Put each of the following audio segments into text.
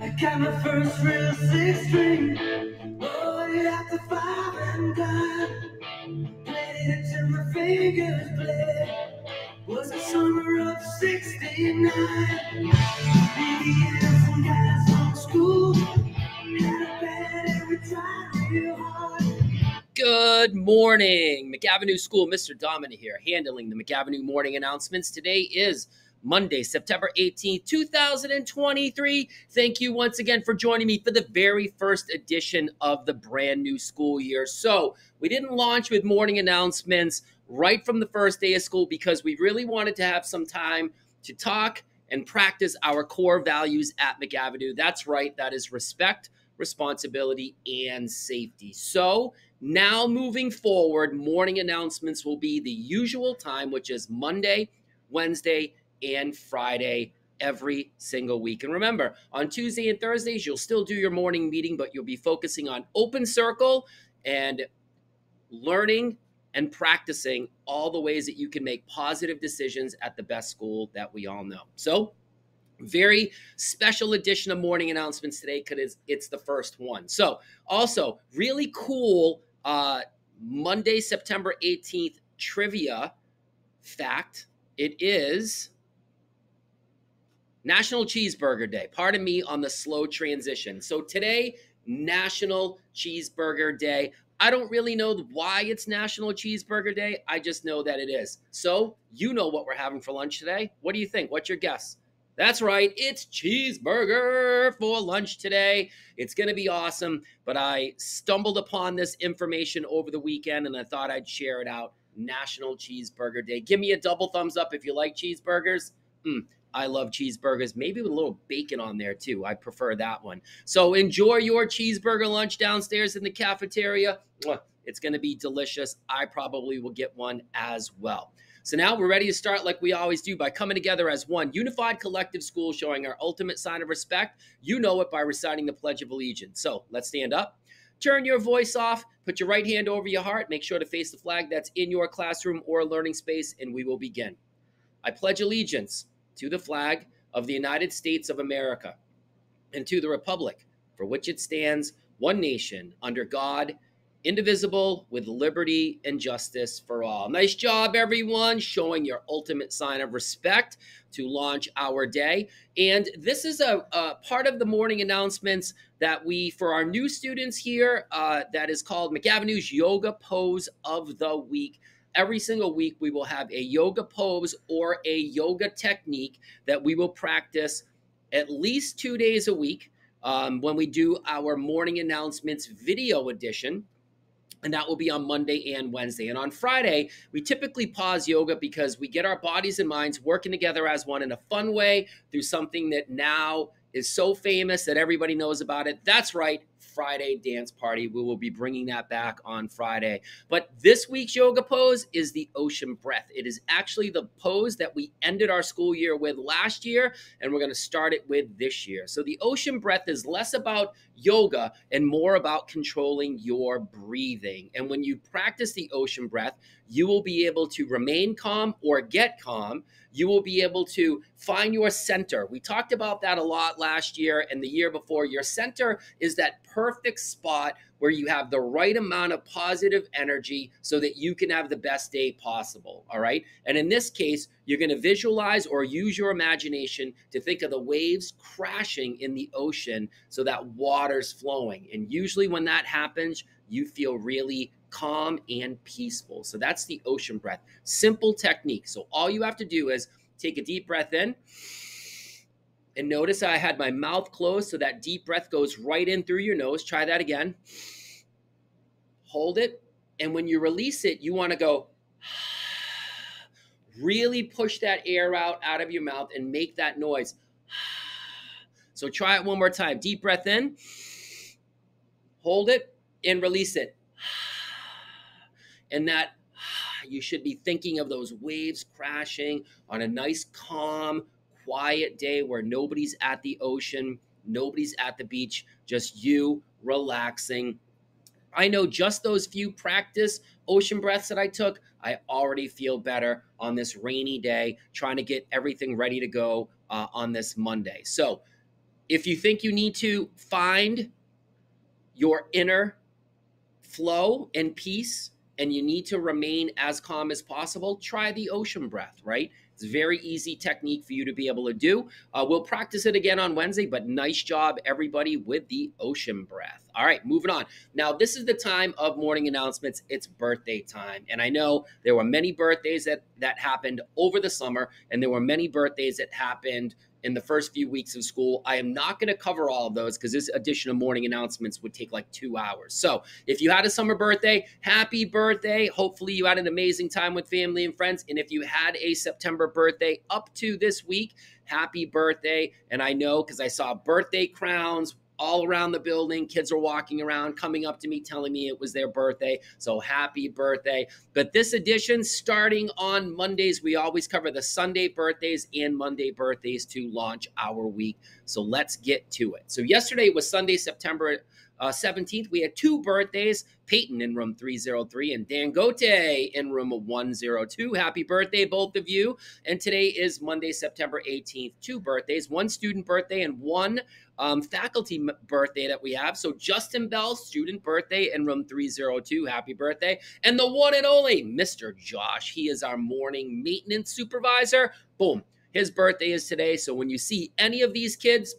I got my first real six string. Oh, Bought it at the five and dime. Played it until my fingers bled. Was the summer of 69. Morning, McAvinnue School. Mr. Domina here, handling the McAvinnue morning announcements. Today is Monday, September 18th, 2023. Thank you once again for joining me for the very first edition of the brand new school year. So, we didn't launch with morning announcements right from the first day of school because we really wanted to have some time to talk and practice our core values at McAvinnue. That's right, that is respect, responsibility, and safety. So, now moving forward, morning announcements will be the usual time, which is Monday, Wednesday, and Friday every single week. And remember, on Tuesday and Thursdays, you'll still do your morning meeting, but you'll be focusing on open circle and learning and practicing all the ways that you can make positive decisions at the best school that we all know. So, very special edition of morning announcements today because it's the first one. So, also, really cool uh, Monday, September 18th trivia fact. It is National Cheeseburger Day. Pardon me on the slow transition. So today, National Cheeseburger Day. I don't really know why it's National Cheeseburger Day. I just know that it is. So, you know what we're having for lunch today. What do you think? What's your guess? That's right, it's cheeseburger for lunch today. It's going to be awesome, but I stumbled upon this information over the weekend and I thought I'd share it out. National Cheeseburger Day. Give me a double thumbs up if you like cheeseburgers. Mm, I love cheeseburgers, maybe with a little bacon on there too. I prefer that one. So enjoy your cheeseburger lunch downstairs in the cafeteria. It's going to be delicious. I probably will get one as well. So now we're ready to start like we always do by coming together as one unified collective school showing our ultimate sign of respect. You know it by reciting the Pledge of Allegiance. So let's stand up. Turn your voice off, put your right hand over your heart, make sure to face the flag that's in your classroom or learning space, and we will begin. I pledge allegiance to the flag of the United States of America and to the republic for which it stands, one nation, under God, indivisible, with liberty and justice for all. Nice job, everyone, showing your ultimate sign of respect to launch our day. And this is a, a part of the morning announcements that we, for our new students here, uh, that is called McAvinnue's Yoga Pose of the Week. Every single week, we will have a yoga pose or a yoga technique that we will practice at least two days a week um, when we do our morning announcements video edition and that will be on Monday and Wednesday. And on Friday, we typically pause yoga because we get our bodies and minds working together as one in a fun way through something that now is so famous that everybody knows about it. That's right, Friday dance party. We will be bringing that back on Friday. But this week's yoga pose is the ocean breath. It is actually the pose that we ended our school year with last year, and we're going to start it with this year. So the ocean breath is less about yoga and more about controlling your breathing. And when you practice the ocean breath, you will be able to remain calm or get calm. You will be able to find your center. We talked about that a lot last year and the year before. Your center is that perfect spot where you have the right amount of positive energy so that you can have the best day possible. All right. And in this case, you're going to visualize or use your imagination to think of the waves crashing in the ocean so that water's flowing. And usually, when that happens, you feel really calm and peaceful. So that's the ocean breath. Simple technique. So all you have to do is take a deep breath in. And notice I had my mouth closed so that deep breath goes right in through your nose. Try that again. Hold it. And when you release it, you want to go really push that air out out of your mouth and make that noise. So try it one more time. Deep breath in. Hold it and release it and that you should be thinking of those waves crashing on a nice, calm, quiet day where nobody's at the ocean, nobody's at the beach, just you relaxing. I know just those few practice ocean breaths that I took, I already feel better on this rainy day, trying to get everything ready to go uh, on this Monday. So, if you think you need to find your inner flow and peace and you need to remain as calm as possible, try the ocean breath, right? It's a very easy technique for you to be able to do. Uh, we'll practice it again on Wednesday, but nice job, everybody, with the ocean breath. All right, moving on. Now, this is the time of morning announcements. It's birthday time. And I know there were many birthdays that, that happened over the summer, and there were many birthdays that happened in the first few weeks of school. I am not going to cover all of those because this edition of morning announcements would take like two hours. So if you had a summer birthday, happy birthday. Hopefully you had an amazing time with family and friends. And if you had a September birthday up to this week, happy birthday. And I know because I saw birthday crowns all around the building. Kids are walking around, coming up to me, telling me it was their birthday. So happy birthday. But this edition, starting on Mondays, we always cover the Sunday birthdays and Monday birthdays to launch our week. So let's get to it. So yesterday was Sunday, September uh, 17th, we had two birthdays Peyton in room 303 and Dan Gote in room 102. Happy birthday, both of you. And today is Monday, September 18th. Two birthdays, one student birthday and one um, faculty birthday that we have. So Justin Bell, student birthday in room 302. Happy birthday. And the one and only Mr. Josh. He is our morning maintenance supervisor. Boom. His birthday is today. So when you see any of these kids,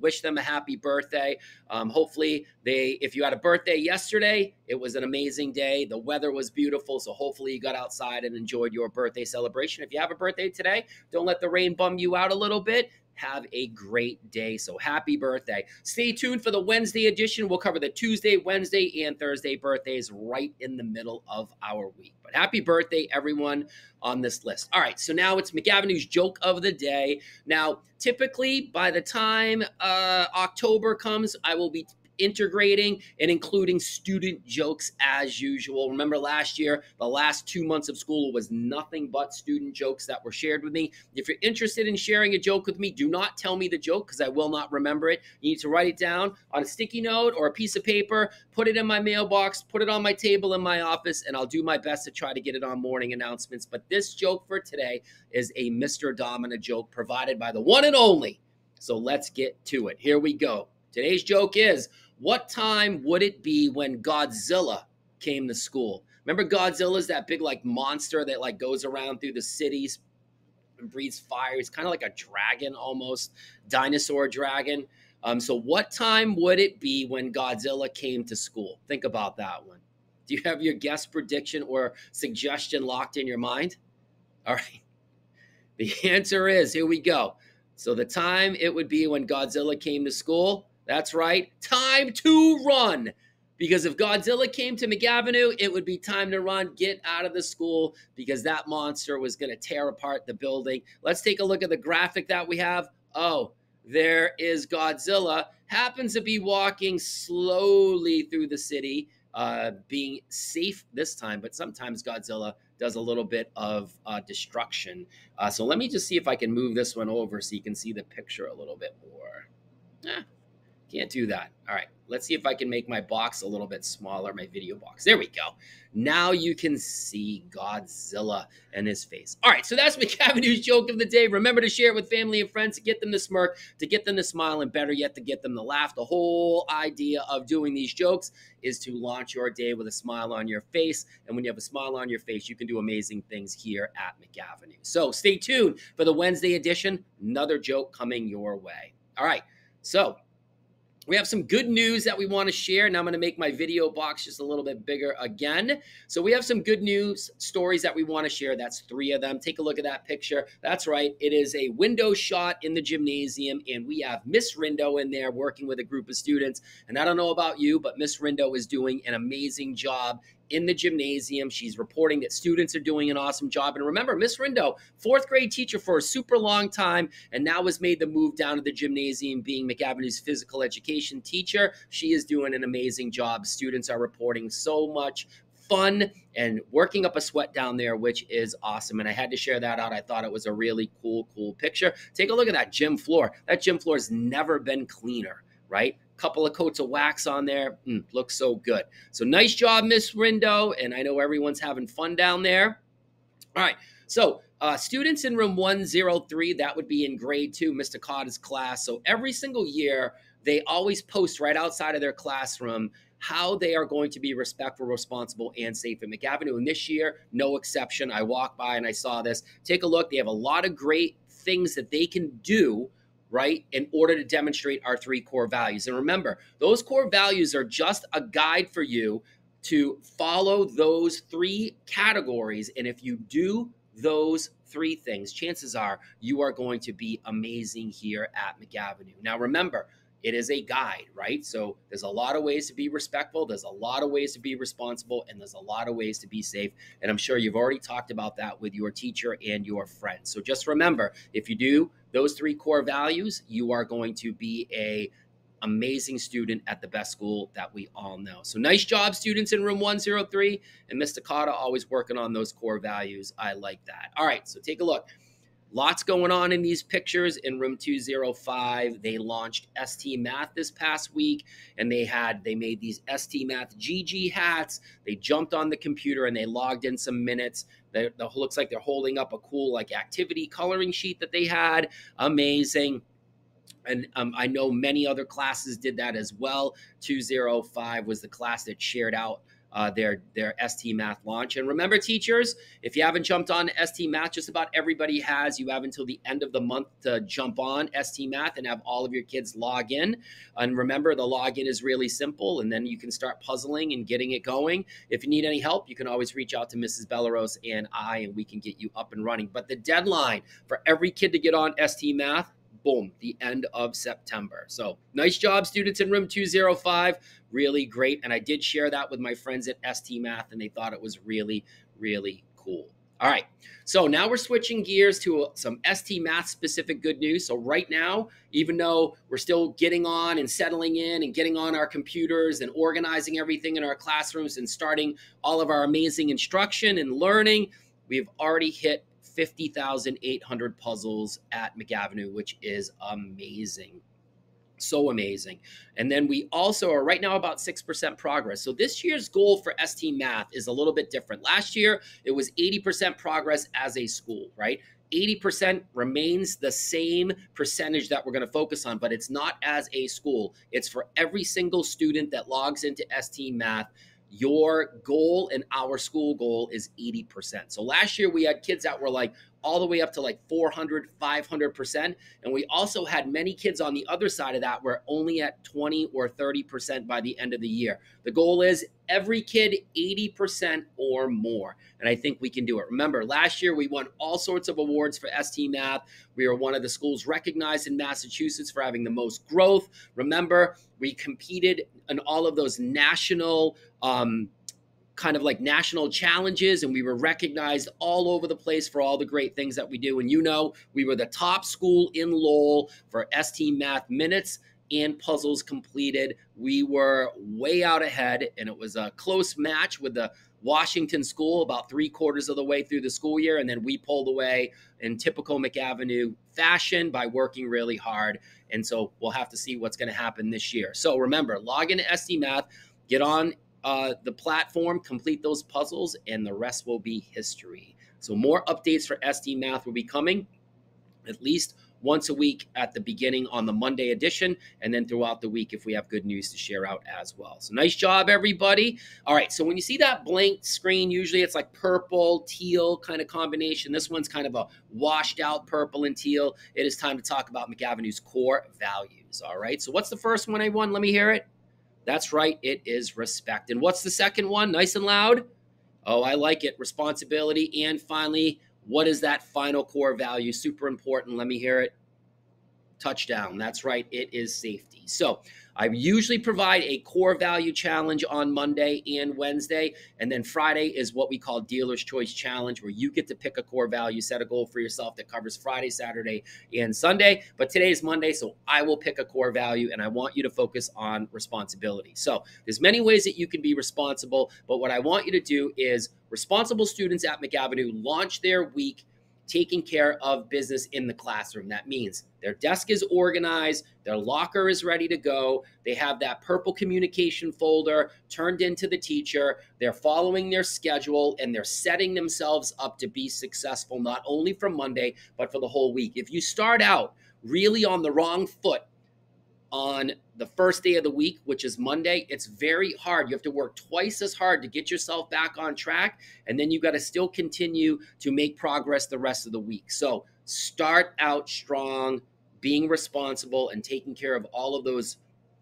wish them a happy birthday. Um, hopefully, they, if you had a birthday yesterday, it was an amazing day. The weather was beautiful. So, hopefully, you got outside and enjoyed your birthday celebration. If you have a birthday today, don't let the rain bum you out a little bit have a great day. So happy birthday. Stay tuned for the Wednesday edition. We'll cover the Tuesday, Wednesday, and Thursday birthdays right in the middle of our week. But happy birthday, everyone on this list. All right, so now it's McAvinnue's joke of the day. Now, typically by the time uh, October comes, I will be integrating and including student jokes as usual. Remember last year, the last two months of school was nothing but student jokes that were shared with me. If you're interested in sharing a joke with me, do not tell me the joke because I will not remember it. You need to write it down on a sticky note or a piece of paper, put it in my mailbox, put it on my table in my office, and I'll do my best to try to get it on morning announcements. But this joke for today is a Mr. Domina joke provided by the one and only. So let's get to it. Here we go. Today's joke is what time would it be when Godzilla came to school? Remember Godzilla's that big like monster that like goes around through the cities and breathes fire. He's kind of like a dragon almost, dinosaur dragon. Um, so what time would it be when Godzilla came to school? Think about that one. Do you have your guess prediction or suggestion locked in your mind? All right. The answer is here we go. So the time it would be when Godzilla came to school that's right. Time to run. Because if Godzilla came to McAvinnue, it would be time to run, get out of the school because that monster was going to tear apart the building. Let's take a look at the graphic that we have. Oh, there is Godzilla. Happens to be walking slowly through the city, uh, being safe this time, but sometimes Godzilla does a little bit of uh, destruction. Uh, so let me just see if I can move this one over so you can see the picture a little bit more. Eh, can't do that. All right, let's see if I can make my box a little bit smaller, my video box. There we go. Now you can see Godzilla and his face. All right, so that's McAvinnue's joke of the day. Remember to share it with family and friends to get them to smirk, to get them to smile, and better yet, to get them to laugh. The whole idea of doing these jokes is to launch your day with a smile on your face. And when you have a smile on your face, you can do amazing things here at McAvinnue. So stay tuned for the Wednesday edition. Another joke coming your way. All right, so we have some good news that we want to share. and I'm going to make my video box just a little bit bigger again. So we have some good news stories that we want to share. That's three of them. Take a look at that picture. That's right. It is a window shot in the gymnasium, and we have Miss Rindo in there working with a group of students. And I don't know about you, but Miss Rindo is doing an amazing job in the gymnasium. She's reporting that students are doing an awesome job. And remember, Miss Rindo, fourth grade teacher for a super long time, and now has made the move down to the gymnasium, being McAvinnue's physical education teacher. She is doing an amazing job. Students are reporting so much fun and working up a sweat down there, which is awesome. And I had to share that out. I thought it was a really cool, cool picture. Take a look at that gym floor. That gym floor has never been cleaner, right? Couple of coats of wax on there. Mm, looks so good. So nice job, Miss Rindo. And I know everyone's having fun down there. All right. So uh, students in room 103, that would be in grade two, Mr. Cotta's class. So every single year, they always post right outside of their classroom how they are going to be respectful, responsible, and safe at McAvinnue. And this year, no exception. I walked by and I saw this. Take a look. They have a lot of great things that they can do right, in order to demonstrate our three core values. And remember, those core values are just a guide for you to follow those three categories. And if you do those three things, chances are you are going to be amazing here at McAvinnue. Now, remember, it is a guide, right? So there's a lot of ways to be respectful, there's a lot of ways to be responsible, and there's a lot of ways to be safe. And I'm sure you've already talked about that with your teacher and your friends. So just remember, if you do those three core values, you are going to be a amazing student at the best school that we all know. So nice job, students in room 103. And Mr. Cotta always working on those core values. I like that. All right, so take a look. Lots going on in these pictures in room 205. They launched ST Math this past week and they had they made these ST Math GG hats. They jumped on the computer and they logged in some minutes. They, looks like they're holding up a cool like activity coloring sheet that they had. Amazing and um, I know many other classes did that as well. 205 was the class that shared out uh, their their ST Math launch. And remember, teachers, if you haven't jumped on ST Math, just about everybody has. You have until the end of the month to jump on ST Math and have all of your kids log in. And remember, the login is really simple, and then you can start puzzling and getting it going. If you need any help, you can always reach out to Mrs. Bellaros and I, and we can get you up and running. But the deadline for every kid to get on ST Math boom, the end of September. So nice job, students in room 205. Really great. And I did share that with my friends at ST Math, and they thought it was really, really cool. All right. So now we're switching gears to uh, some ST Math specific good news. So, right now, even though we're still getting on and settling in and getting on our computers and organizing everything in our classrooms and starting all of our amazing instruction and learning, we've already hit 50,800 puzzles at McAvinnue, which is amazing. So amazing. And then we also are right now about 6% progress. So this year's goal for ST Math is a little bit different. Last year, it was 80% progress as a school, right? 80% remains the same percentage that we're going to focus on, but it's not as a school. It's for every single student that logs into ST Math your goal and our school goal is 80%. So last year we had kids that were like all the way up to like 400, 500%. And we also had many kids on the other side of that were only at 20 or 30% by the end of the year. The goal is every kid 80% or more. And I think we can do it. Remember, last year we won all sorts of awards for ST Math. We were one of the schools recognized in Massachusetts for having the most growth. Remember, we competed in all of those national um, kind of like national challenges and we were recognized all over the place for all the great things that we do. And you know we were the top school in lowell for st math minutes and puzzles completed. We were way out ahead and it was a close match with the washington school about three quarters of the way through the school year and then we pulled away in typical McAvinnue fashion by working really hard. And so we'll have to see what's going to happen this year. So remember log into st math get on uh, the platform, complete those puzzles, and the rest will be history. So, more updates for ST Math will be coming at least once a week at the beginning on the Monday edition, and then throughout the week if we have good news to share out as well. So, nice job, everybody. All right, so when you see that blank screen, usually it's like purple, teal kind of combination. This one's kind of a washed out purple and teal. It is time to talk about McAvinnue's core values. All right, so what's the first one won? Let me hear it. That's right, it is respect. And what's the second one? Nice and loud? Oh, I like it. Responsibility. And finally, what is that final core value? Super important. Let me hear it. Touchdown. That's right, it is safety. So, I usually provide a core value challenge on Monday and Wednesday. And then Friday is what we call Dealer's Choice Challenge, where you get to pick a core value, set a goal for yourself that covers Friday, Saturday, and Sunday. But today is Monday, so I will pick a core value and I want you to focus on responsibility. So there's many ways that you can be responsible, but what I want you to do is responsible students at McAvinnue launch their week taking care of business in the classroom. That means their desk is organized, their locker is ready to go, they have that purple communication folder turned into the teacher, they're following their schedule, and they're setting themselves up to be successful not only for Monday, but for the whole week. If you start out really on the wrong foot, on the first day of the week, which is Monday, it's very hard. You have to work twice as hard to get yourself back on track. And then you got to still continue to make progress the rest of the week. So start out strong, being responsible, and taking care of all of those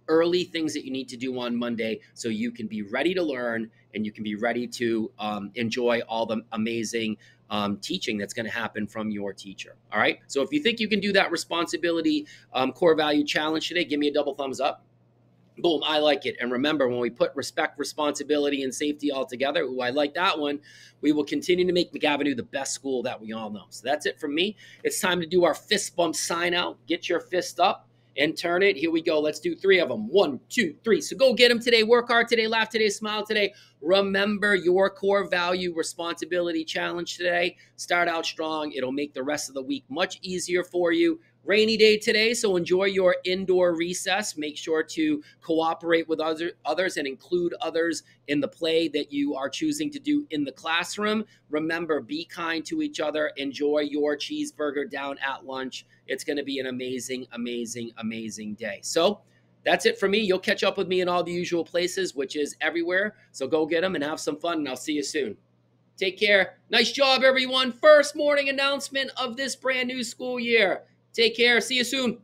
early things that you need to do on Monday so you can be ready to learn and you can be ready to um, enjoy all the amazing um, teaching that's going to happen from your teacher. All right. So if you think you can do that responsibility um, core value challenge today, give me a double thumbs up. Boom, I like it. And remember, when we put respect, responsibility, and safety all together, ooh, I like that one, we will continue to make McAvinnue the best school that we all know. So that's it from me. It's time to do our fist bump sign out. Get your fist up and turn it. Here we go. Let's do three of them. One, two, three. So go get them today. Work hard today. Laugh today. Smile today. Remember your core value responsibility challenge today. Start out strong. It'll make the rest of the week much easier for you. Rainy day today, so enjoy your indoor recess. Make sure to cooperate with other, others and include others in the play that you are choosing to do in the classroom. Remember, be kind to each other. Enjoy your cheeseburger down at lunch. It's going to be an amazing, amazing, amazing day. So, that's it for me. You'll catch up with me in all the usual places, which is everywhere. So go get them and have some fun, and I'll see you soon. Take care. Nice job, everyone. First morning announcement of this brand new school year. Take care. See you soon.